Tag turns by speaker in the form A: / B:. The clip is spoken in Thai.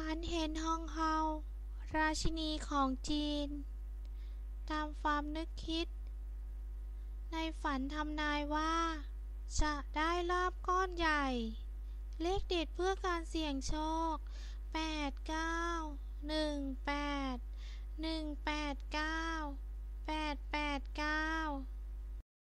A: ฝันเห็นฮองเฮา ราชินีของจีน ตามความนึกคิด ในฝันทำนายว่า จะได้ลาบก้อนใหญ่ เลขเด็ดเพื่อการเสี่ยงโชค 8 9 1 8 1 8 9 8 8 9